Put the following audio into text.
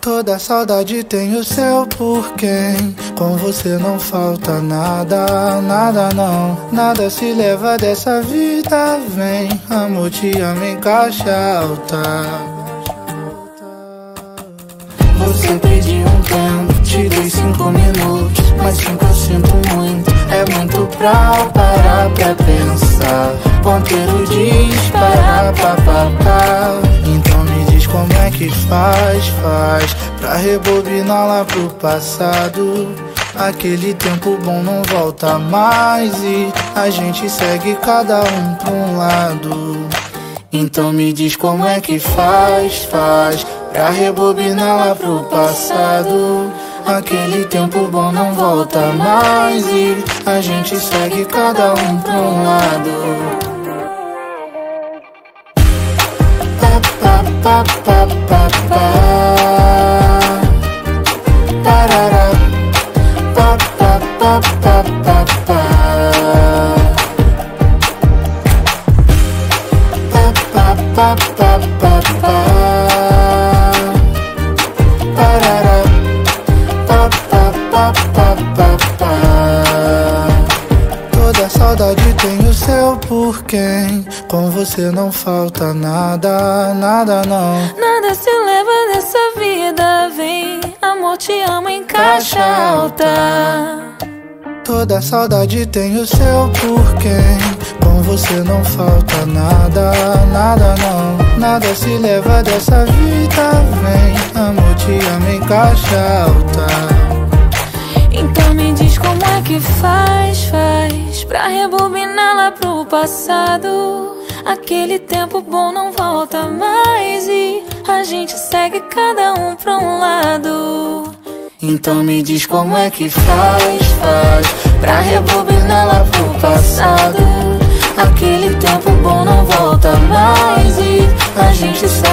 Toda saudade tem o seu porquê. Com você não falta nada, nada não. Nada se leva dessa vida, vem. Amor, te amo em caixa alta. Você pediu um tempo, te dei cinco minutos. Mas cinco eu sinto muito, é muito pra parar pra pensar. Ponteiro faz, faz. Pra rebobinar lá pro passado. Aquele tempo bom não volta mais. E a gente segue cada um pra um lado. Então me diz como é que faz, faz. Pra rebobinar lá pro passado. Aquele tempo bom não volta mais. E a gente segue cada um pra um lado. Pa pa pa pa saudade tem o seu porquê com você não falta nada, nada não. Nada se leva dessa vida, vem. Amor, te amo em caixa alta. Toda saudade tem o seu porquê. Com você não falta nada, nada não. Nada se leva dessa vida, vem. Amor, te amo em caixa alta. Então me diz como é que faz, faz pra rebobinar lá pro passado. Aquele tempo bom não volta mais e a gente segue cada um pra um lado. Então me diz como é que faz, faz pra rebobinar lá pro passado. Aquele tempo bom não volta mais e a gente segue